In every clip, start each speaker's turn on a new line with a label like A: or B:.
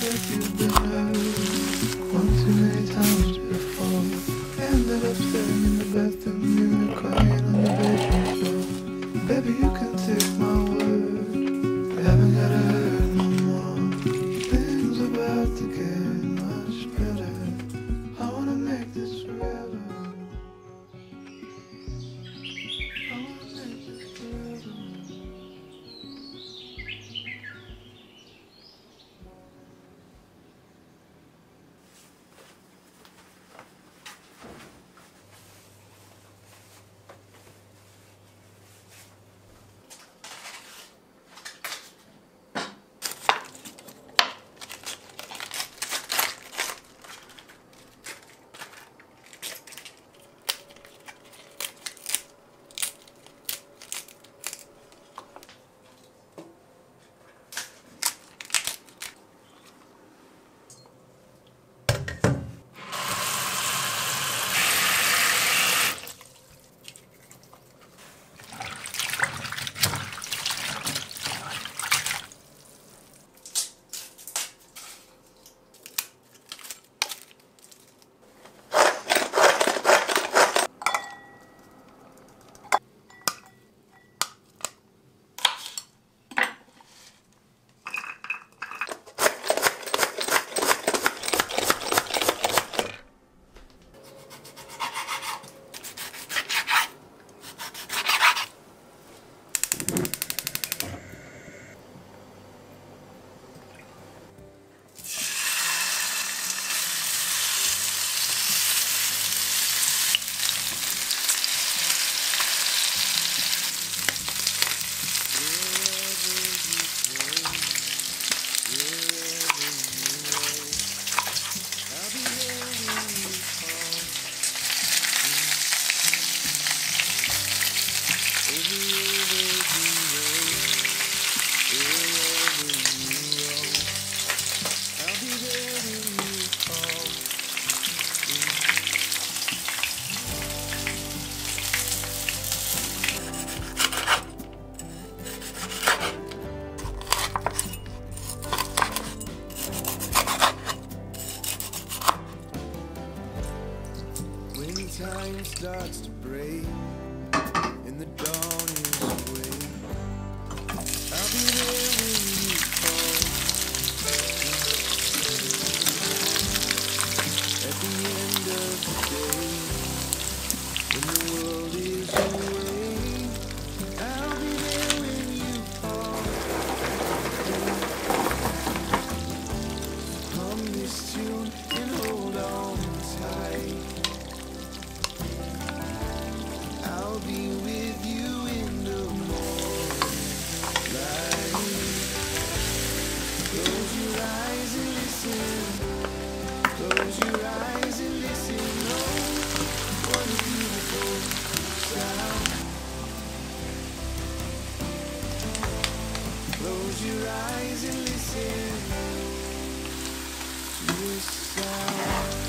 A: that you've Close your eyes and listen to sound.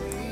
A: I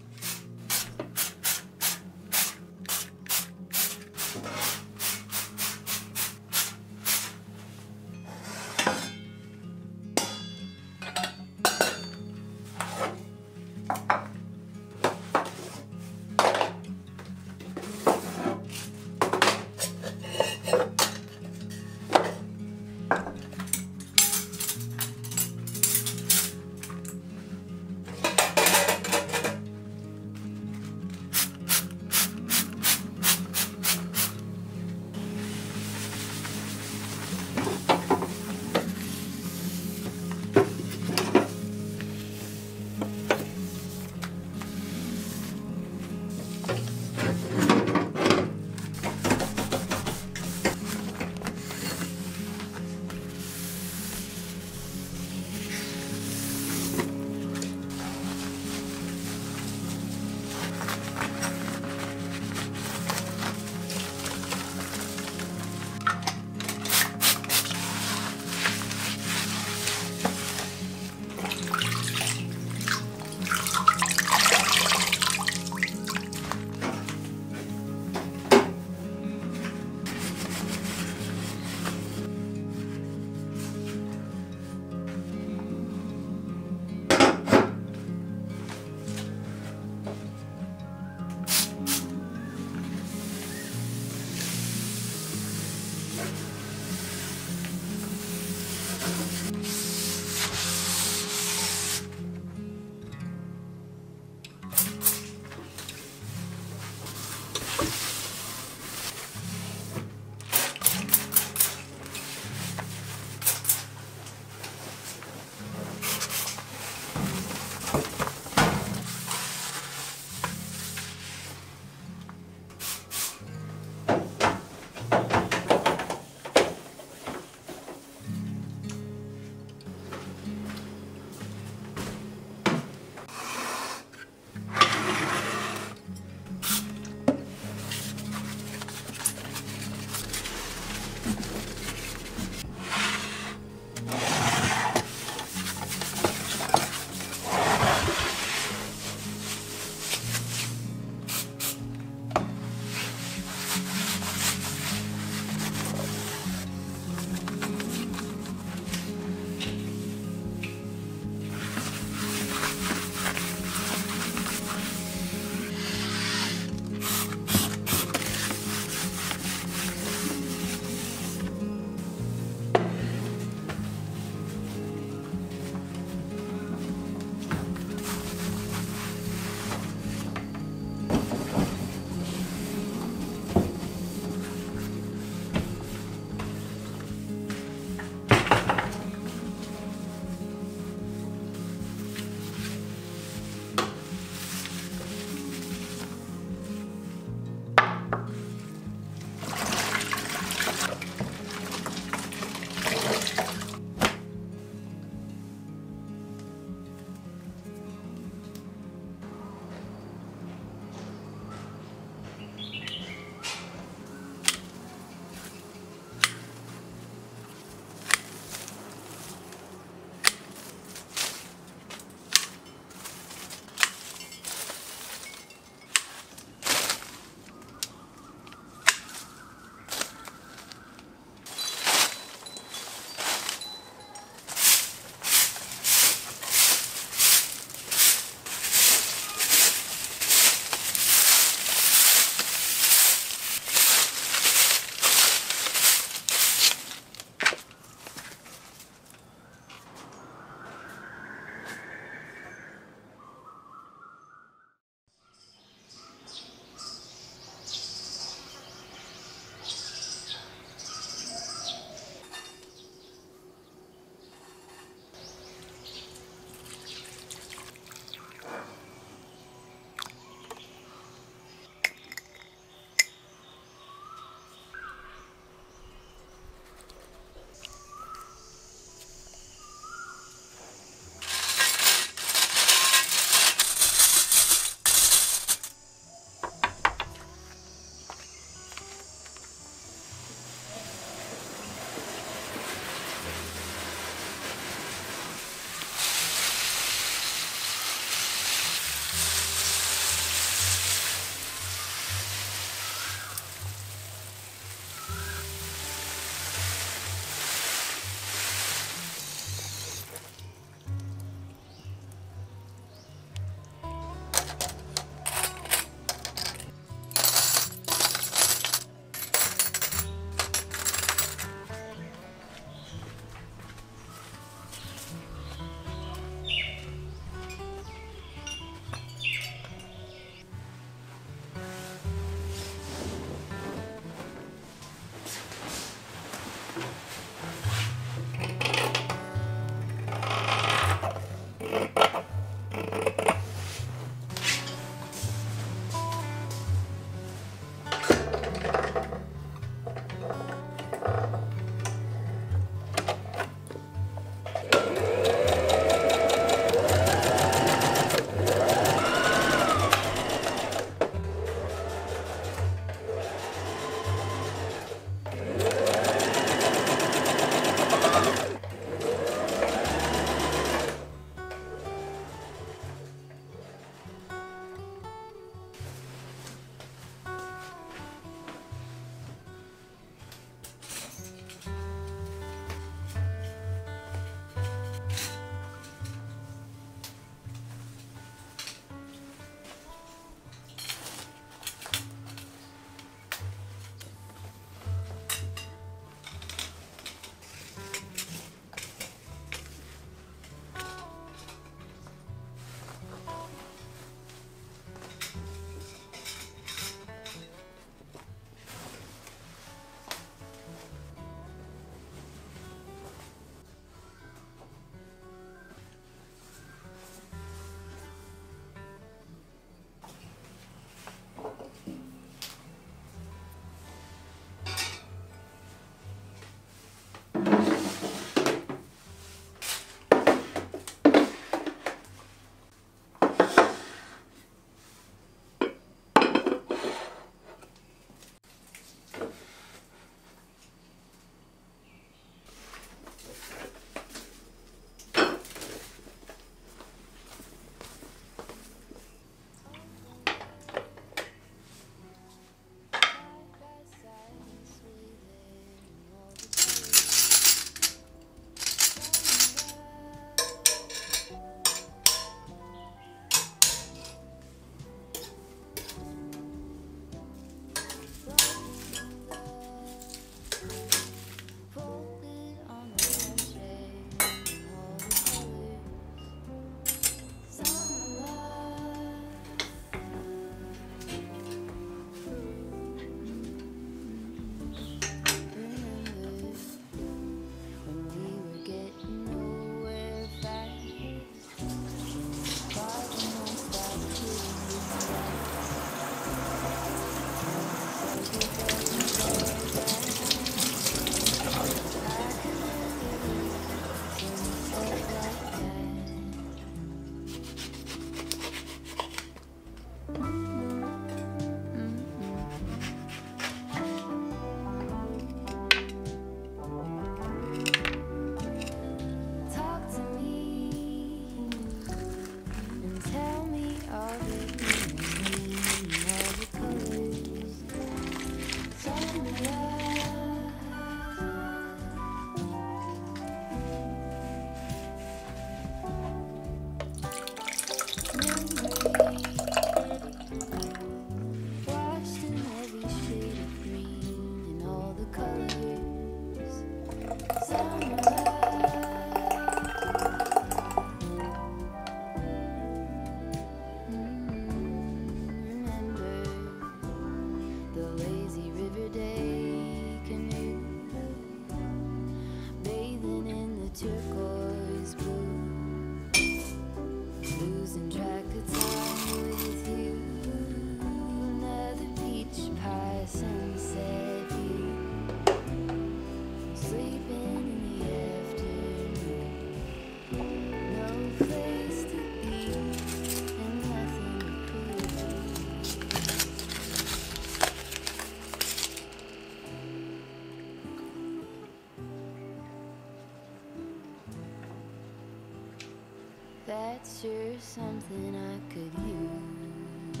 B: something I could use.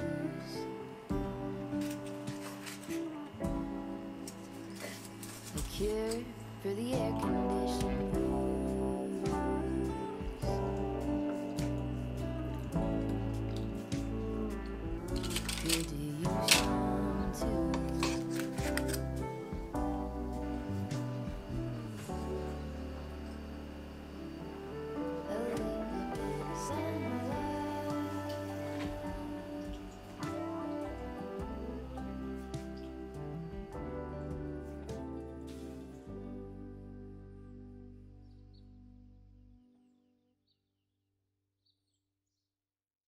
B: A cure for the air conditioning